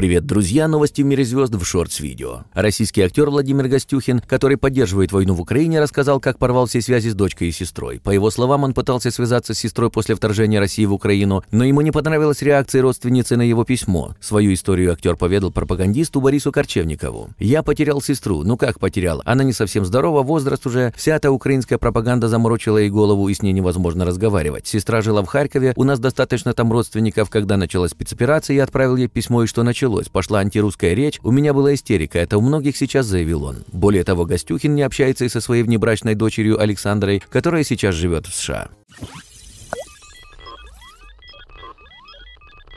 Привет, друзья! Новости в мире звезд в шортс-видео. Российский актер Владимир Гостюхин, который поддерживает войну в Украине, рассказал, как порвал все связи с дочкой и сестрой. По его словам, он пытался связаться с сестрой после вторжения России в Украину, но ему не понравилась реакция родственницы на его письмо. Свою историю актер поведал пропагандисту Борису Корчевникову. «Я потерял сестру. Ну как потерял? Она не совсем здорова, возраст уже. Вся эта украинская пропаганда заморочила ей голову, и с ней невозможно разговаривать. Сестра жила в Харькове, у нас достаточно там родственников. Когда началась спецоперация, я отправил ей письмо, и что началось началось, пошла антирусская речь, у меня была истерика, это у многих сейчас заявил он. Более того, Гостюхин не общается и со своей внебрачной дочерью Александрой, которая сейчас живет в США.